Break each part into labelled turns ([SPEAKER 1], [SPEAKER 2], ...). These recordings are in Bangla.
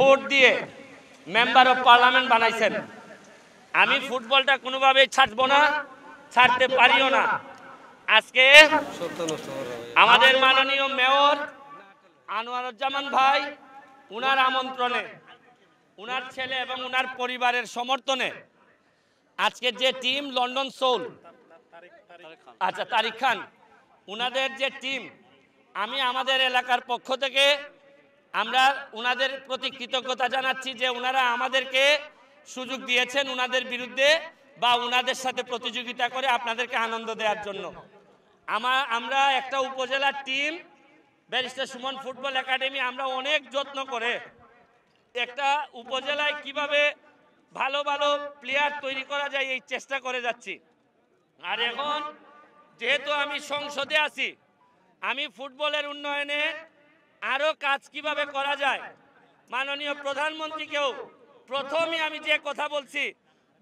[SPEAKER 1] ভোট দিয়ে মেম্বার অফ পার্লামেন্ট বানাইছেন। আমি ফুটবলটা কোনোভাবেই ছাড়বো না, ছাড়তে পারিও না। আজকে আমাদের মাননীয় মেয়র আনোয়ারুজ্জামান ভাই উনার আমন্ত্রণে, উনার ছেলে এবং উনার পরিবারের সমর্থনে আজকে যে টিম লন্ডন সোল আচ্ছা তারিক খান, উনাদের যে টিম আমি আমাদের এলাকার পক্ষ থেকে আমরা উনাদের প্রতি কৃতজ্ঞতা জানাচ্ছি যে উনারা আমাদেরকে সুযোগ দিয়েছেন উনাদের বিরুদ্ধে বা উনাদের সাথে প্রতিযোগিতা করে আপনাদেরকে আনন্দ দেওয়ার জন্য। আমার আমরা একটা উপজেলার team barrister Sumon football academy, আমরা অনেক যত্ন করে একটা উপজেলায় কীভাবে ভালো ভালো প্লেয়ার তৈরি করা যায় এই চেষ্টা করে যাচ্ছি। আর এখন যেহেতু আমি সংসদে আছি, আমি ফুটবলের উন্নয়নে আরও কাজ কীভাবে করা যায়? মাননীয় প্রধানমন্ত্রীকেও প্রথমই আমি যে কথা বলছি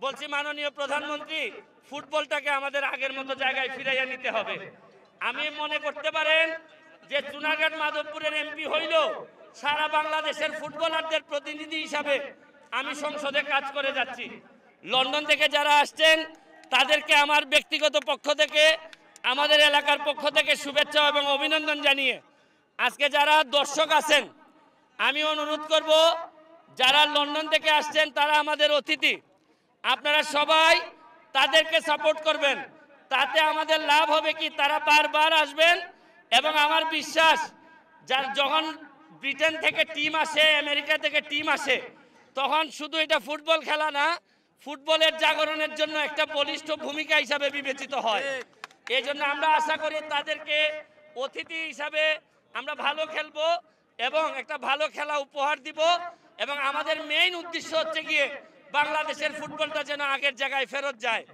[SPEAKER 1] বলছি মাননীয় প্রধানমন্ত্রী, ফুটবলটাকে আমাদের আগের মতো জায়গায় ফিরাইয়া নিতে হবে। আমি মনে করতে পারেন যে চুনাঘাট মাধবপুরের এমপি হইল সারা বাংলাদেশের ফুটবলারদের প্রতিনিধি হিসাবে আমি সংসদে কাজ করে যাচ্ছি। লন্ডন থেকে যারা আসছেন, তাদেরকে আমার ব্যক্তিগত পক্ষ থেকে, আমাদের এলাকার পক্ষ থেকে শুভেচ্ছা এবং অভিনন্দন জানিয়ে আজকে যারা দর্শক আছেন আমি অনুরোধ করব যারা লন্ডন থেকে আসছেন তারা আমাদের অতিথি। আপনারা সবাই তাদেরকে সাপোর্ট করবেন। তাতে আমাদের লাভ হবে কি? তারা বারবার আসবেন এবং আমার বিশ্বাস যার যখন ব্রিটেন থেকে টিম আসে আমেরিকা থেকে টিম আসে তখন শুধু এটা ফুটবল খেলা না ফুটবলের জাগরণের জন্য একটা বলিষ্ঠ ভূমিকা হিসাবে বিবেচিত হয়। এই জন্য আমরা আশা করি তাদেরকে অতিথি হিসাবে আমরা ভালো খেলব এবং একটা ভালো খেলা উপহার দিব এবং আমাদের মেইন উদ্দেশ্য হচ্ছে গিয়ে বাংলাদেশের ফুটবলটা যেন আগের জায়গায় ফেরত যায়।